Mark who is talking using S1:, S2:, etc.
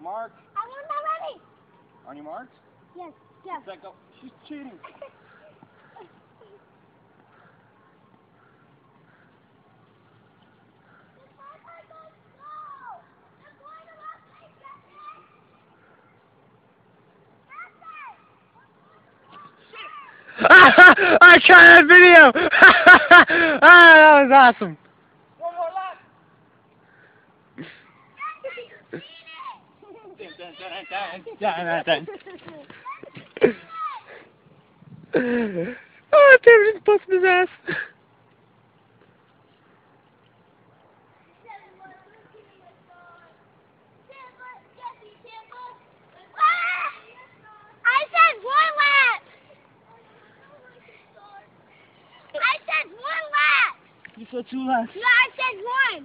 S1: you marked?
S2: I want my ready.
S1: On your marks?
S2: Yes, yes.
S1: Set, go. She's cheating.
S3: I tried that video! ah, that was awesome.
S1: Ah,
S3: oh, Tim just busted his ass.
S2: I said one lap. I said one lap.
S1: You said two laps.
S2: No, I said one.